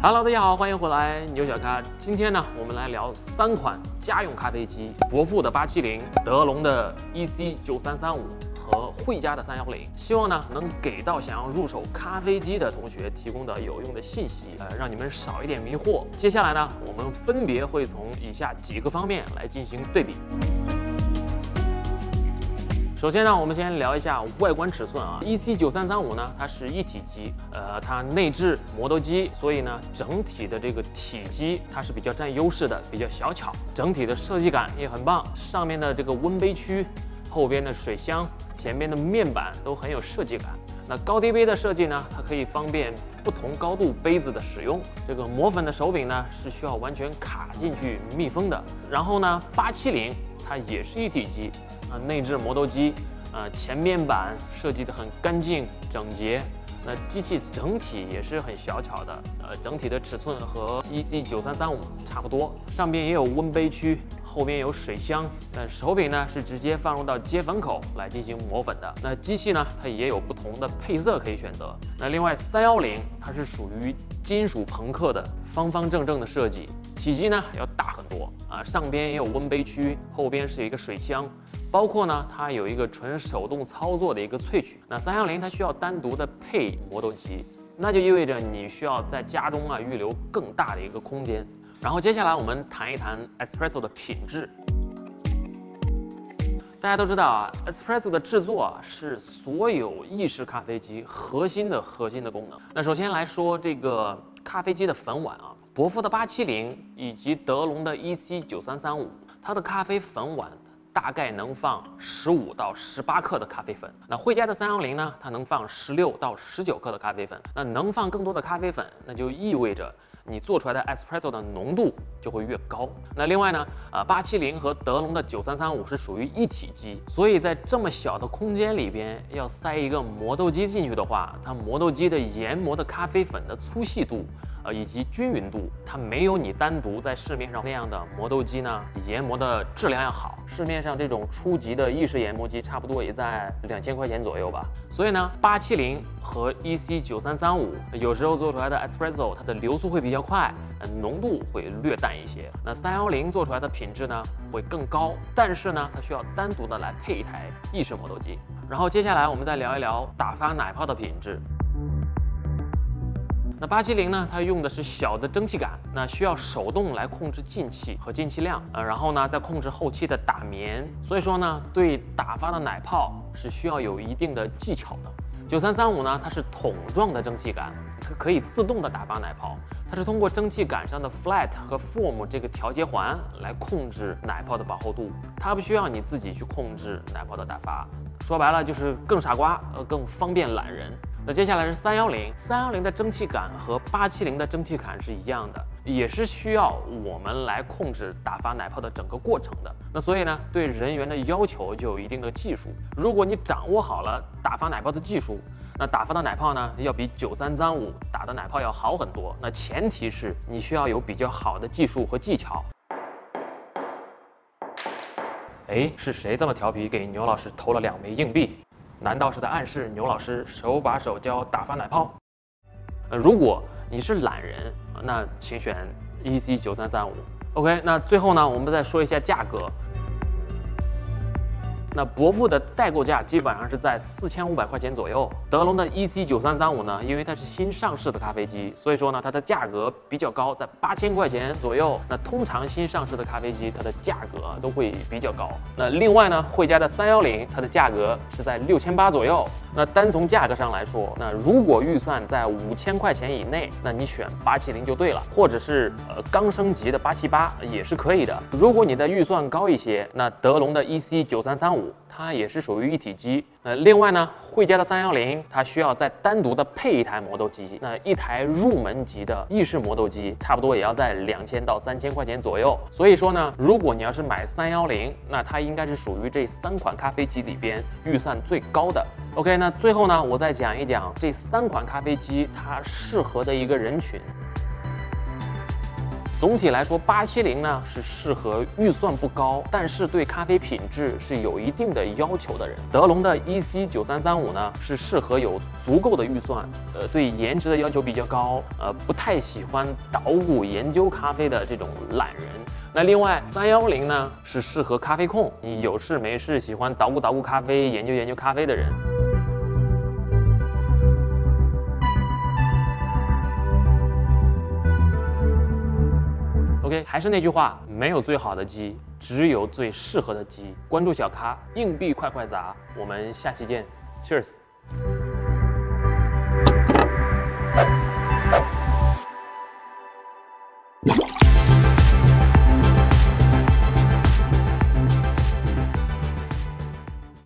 Hello，大家好，欢迎回来牛小咖。今天呢，我们来聊三款家用咖啡机：伯父的八七零、德龙的 EC 九三三五和惠家的三幺零。希望呢，能给到想要入手咖啡机的同学提供的有用的信息，呃，让你们少一点迷惑。接下来呢，我们分别会从以下几个方面来进行对比。首先呢，我们先聊一下外观尺寸啊。EC 九三三五呢，它是一体机，呃，它内置磨豆机，所以呢，整体的这个体积它是比较占优势的，比较小巧。整体的设计感也很棒，上面的这个温杯区，后边的水箱，前边的面板都很有设计感。那高低杯的设计呢，它可以方便不同高度杯子的使用。这个磨粉的手柄呢，是需要完全卡进去密封的。然后呢，八七零它也是一体机。啊，内置磨豆机，呃，前面板设计的很干净整洁，那机器整体也是很小巧的，呃，整体的尺寸和 EC 九三三五差不多，上边也有温杯区，后边有水箱，那手柄呢是直接放入到接粉口来进行磨粉的，那机器呢它也有不同的配色可以选择，那另外三幺零它是属于金属朋克的方方正正的设计。体积呢要大很多啊，上边也有温杯区，后边是一个水箱，包括呢它有一个纯手动操作的一个萃取。那三幺零它需要单独的配磨豆机，那就意味着你需要在家中啊预留更大的一个空间。然后接下来我们谈一谈 Espresso 的品质。大家都知道啊，Espresso 的制作啊是所有意式咖啡机核心的核心的功能。那首先来说这个咖啡机的粉碗啊。伯父的八七零以及德龙的 EC 九三三五，它的咖啡粉碗大概能放十五到十八克的咖啡粉。那惠家的三幺零呢，它能放十六到十九克的咖啡粉。那能放更多的咖啡粉，那就意味着你做出来的 espresso 的浓度就会越高。那另外呢，呃，八七零和德龙的九三三五是属于一体机，所以在这么小的空间里边要塞一个磨豆机进去的话，它磨豆机的研磨的咖啡粉的粗细度。以及均匀度，它没有你单独在市面上那样的磨豆机呢，研磨的质量要好。市面上这种初级的意式研磨机，差不多也在两千块钱左右吧。所以呢，八七零和 EC 九三三五有时候做出来的 espresso，它的流速会比较快，浓度会略淡一些。那三幺零做出来的品质呢，会更高，但是呢，它需要单独的来配一台意式磨豆机。然后接下来我们再聊一聊打发奶泡的品质。那八七零呢？它用的是小的蒸汽杆，那需要手动来控制进气和进气量，呃，然后呢再控制后期的打绵，所以说呢，对打发的奶泡是需要有一定的技巧的。九三三五呢，它是桶状的蒸汽杆，它可以自动的打发奶泡，它是通过蒸汽杆上的 flat 和 form 这个调节环来控制奶泡的饱和度，它不需要你自己去控制奶泡的打发，说白了就是更傻瓜，呃，更方便懒人。那接下来是三幺零，三幺零的蒸汽杆和八七零的蒸汽杆是一样的，也是需要我们来控制打发奶泡的整个过程的。那所以呢，对人员的要求就有一定的技术。如果你掌握好了打发奶泡的技术，那打发的奶泡呢，要比九三三五打的奶泡要好很多。那前提是你需要有比较好的技术和技巧。哎，是谁这么调皮，给牛老师投了两枚硬币？难道是在暗示牛老师手把手教打发奶泡？呃，如果你是懒人，那请选 EC 九三三五。OK，那最后呢，我们再说一下价格。那伯父的代购价基本上是在四千五百块钱左右。德龙的 EC 九三三五呢，因为它是新上市的咖啡机，所以说呢，它的价格比较高，在八千块钱左右。那通常新上市的咖啡机，它的价格都会比较高。那另外呢，惠家的三幺零，它的价格是在六千八左右。那单从价格上来说，那如果预算在五千块钱以内，那你选八七零就对了，或者是呃刚升级的八七八也是可以的。如果你的预算高一些，那德龙的 EC 九三三五。它也是属于一体机，呃，另外呢，惠家的三幺零，它需要再单独的配一台磨豆机，那一台入门级的意式磨豆机，差不多也要在两千到三千块钱左右。所以说呢，如果你要是买三幺零，那它应该是属于这三款咖啡机里边预算最高的。OK，那最后呢，我再讲一讲这三款咖啡机它适合的一个人群。总体来说，八七零呢是适合预算不高，但是对咖啡品质是有一定的要求的人。德龙的 EC 九三三五呢是适合有足够的预算，呃，对颜值的要求比较高，呃，不太喜欢捣鼓研究咖啡的这种懒人。那另外三幺零呢是适合咖啡控，你有事没事喜欢捣鼓捣鼓咖啡、研究研究咖啡的人。还是那句话，没有最好的鸡，只有最适合的鸡。关注小咖，硬币快快砸，我们下期见，Cheers。